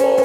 Ooh.